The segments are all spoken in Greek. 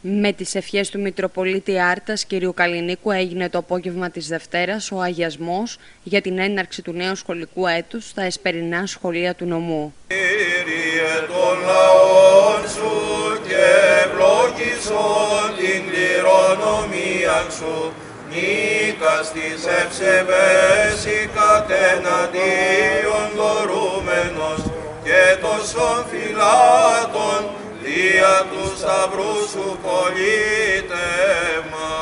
Με τις ευχές του Μητροπολίτη Άρτας κ. Καλινίκου έγινε το απόγευμα της Δευτέρας ο αγιασμός για την έναρξη του νέου σχολικού έτους στα εσπερινά σχολεία του νομού. Κύριε των λαών σου και ευλόγησον την κληρονομία σου νίκα στις ευσεβές η κατεναντίον δωρούμενος και τόσων φυλάτων δια του σταυρού σου πολίτευμα.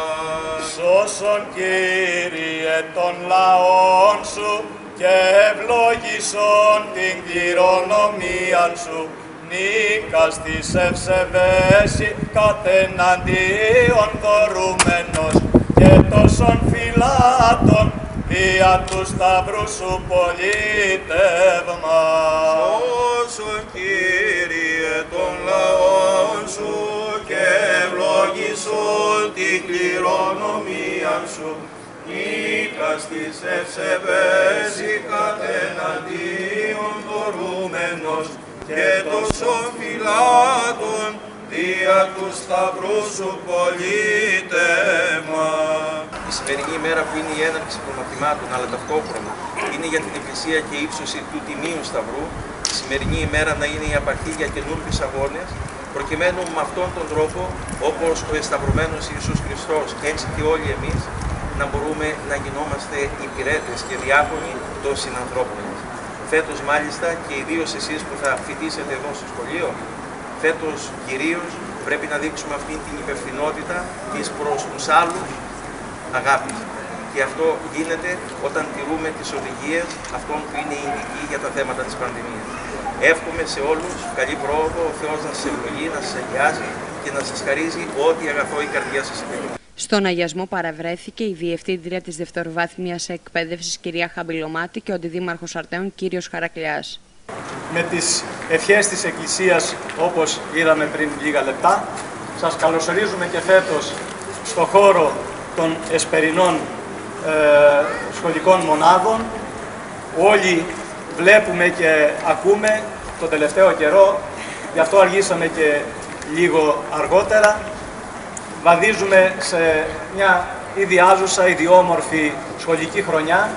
Σώσον Κύριε των λαών σου και ευλόγησον την κληρονομία σου νίκα στις ευσεβές κατεναντίον δωρούμενος και τόσων φυλάτων δια του σταυρού σου πολίτευμα. Σώσον Κύριε των λαών σου και ευλόγησον την κληρονομία σου νίκα στις ευσεβές κατεναντίον δωρούμενος και τόσων φυλάτων δια του σταυρού σου πολίτευμα. Η σημερινή ημέρα που είναι η έναρξη των μαθημάτων, αλλά ταυτόχρονα είναι για την εκκλησία και ύψωση του Τιμίου Σταυρού, η σημερινή ημέρα να είναι η απαρχή για καινούργιους αγώνες, προκειμένου με αυτόν τον τρόπο, όπως ο εσταυρωμένο Ιησούς Χριστός, έτσι και όλοι εμείς, να μπορούμε να γινόμαστε υπηρέτες και διάκονοι των συνανθρώπων μας. Φέτος, μάλιστα, και ιδίως εσείς που θα φοιτήσετε εδώ στο σχολείο, φέτος κυρίως πρέπει να δείξουμε αυτή την υπευθυνότητα της προς τους άλλους αγάπης. Και αυτό γίνεται όταν τηρούμε τις οδηγίες αυτών που είναι ειδικοί για τα θέματα της πανδημίας. Εύχομαι σε όλους καλή πρόοδο, ο Θεός να σας ευλογεί, να σας αγιάζει και να σας χαρίζει ό,τι αγαθό η καρδιά σας επιθυμεί. Στον αγιασμό παραβρέθηκε η Διευθύντρια της Δευτεροβάθμιας Εκπαίδευσης κυρία Χαμπιλωμάτη και ο Αντιδήμαρχος Αρτέων κύριος Χαρακλιάς. Με τις ευχές της Εκκλησίας όπως είδαμε πριν λίγα λεπτά σας καλωσορίζουμε και φέτος στο χώρο των εσπερινών ε, σχολικών μονάδων. Όλοι βλέπουμε και ακούμε το τελευταίο καιρό, γι' αυτό αργήσαμε και λίγο αργότερα. Βαδίζουμε σε μια ιδιάζουσα, ιδιόμορφη σχολική χρονιά,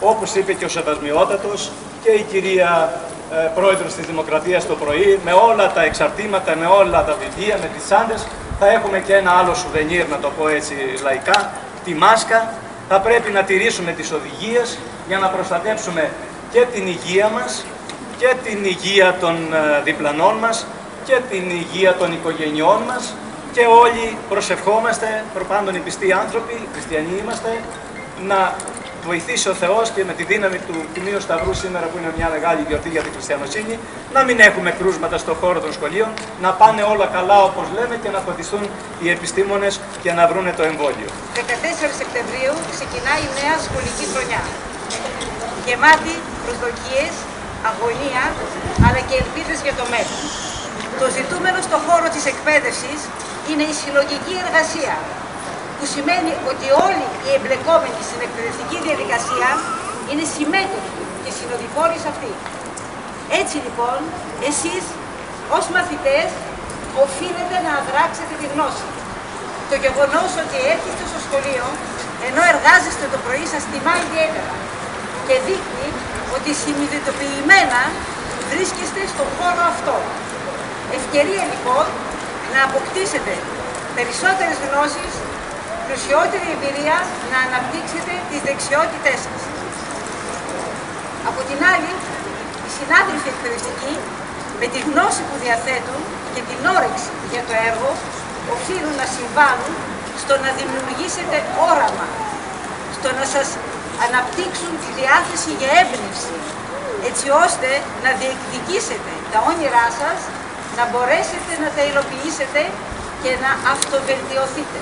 όπως είπε και ο Σεβασμιότατος και η κυρία ε, Πρόεδρος της Δημοκρατίας το πρωί, με όλα τα εξαρτήματα, με όλα τα βιβλία, με τις άντες, θα έχουμε και ένα άλλο σουβενίρ, να το πω έτσι λαϊκά, τη μάσκα. Θα πρέπει να τηρήσουμε τις οδηγίες για να προστατέψουμε και την υγεία μας και την υγεία των ε, διπλανών μας και την υγεία των οικογενειών μας και όλοι προσευχόμαστε, προπάντων οι πιστοί άνθρωποι, χριστιανοί είμαστε, να βοηθήσει ο Θεός και με τη δύναμη του Τιμίου Σταυρού σήμερα που είναι μια μεγάλη γιορτή για τη χριστιανοσύνη, να μην έχουμε κρούσματα στον χώρο των σχολείων, να πάνε όλα καλά όπως λέμε και να φωτιστούν οι επιστήμονες και να βρούνε το εμβόλιο. 14 Σεπτεμβρίου ξεκινάει η νέα σχολική χρονιά. Γεμάτη προσδοκίες, αγωνία, αλλά και ελπίδες για το μέλλον. Το ζητούμενο στον χώρο της εκπαίδευσης είναι η συλλογική εργασία, που σημαίνει ότι όλοι οι εμπλεκόμενοι στην εκπαιδευτική διαδικασία είναι συμμέτοχοι και συνοδοιπόροι σε αυτή. Έτσι λοιπόν, εσείς ως μαθητές οφείλετε να αδράξετε τη γνώση. Το γεγονός ότι έρχεστε στο σχολείο, ενώ εργάζεστε το πρωί σας τιμά ιδιαίτερα και δείχνει ότι συνειδητοποιημένα βρίσκεστε στον χώρο αυτό. Ευκαιρία λοιπόν να αποκτήσετε περισσότερες γνώσεις πλουσιότερη εμπειρία να αναπτύξετε τις δεξιότητές σας. Από την άλλη, οι συνάδελφοι εκπαιδευτικοί με τη γνώση που διαθέτουν και την όρεξη για το έργο οφείλουν να συμβάλλουν στο να δημιουργήσετε όραμα, στο να σας αναπτύξουν τη διάθεση για έμπνευση, έτσι ώστε να διεκδικήσετε τα όνειρά σας, να μπορέσετε να τα υλοποιήσετε και να αυτοβελτιωθείτε.